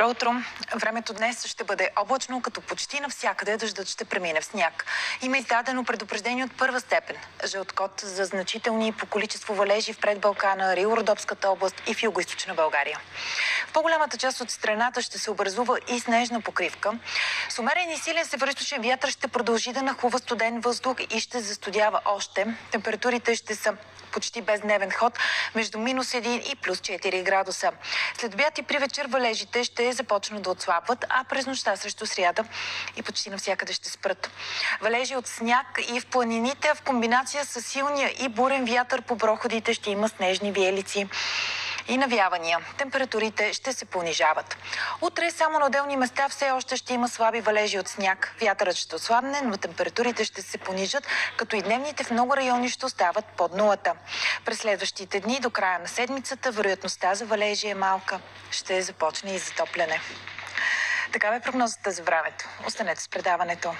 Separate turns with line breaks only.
Добро утро. Времето днес ще бъде облачно, като почти навсякъде дъждът ще премине в сняг. Има издадено предупреждение от първа степен. Жълт код за значителни по количество валежи в предбалкана, Рилородопската област и в юго България. В по-голямата част от страната ще се образува и снежна покривка. С умерен и силен североизточен вятър ще продължи да нахува студен въздух и ще застудява още. Температурите ще са почти без дневен ход между минус 1 и плюс 4 градуса. След обяд и при вечер валежите ще започнат да отслабват, а през нощта срещу сряда и почти навсякъде ще спрат. Валежи от сняг и в планините, в комбинация с силния и бурен вятър по проходите ще има снежни виелици и навявания. Температурите ще се понижават. Утре само на отделни места все още ще има слаби валежи от сняг. Вятърът ще ослабне, но температурите ще се понижат, като и дневните в много райони ще остават под нулата. През следващите дни до края на седмицата вероятността за валежи е малка. Ще започне и затопляне. Такава е прогнозата за времето. Останете с предаването.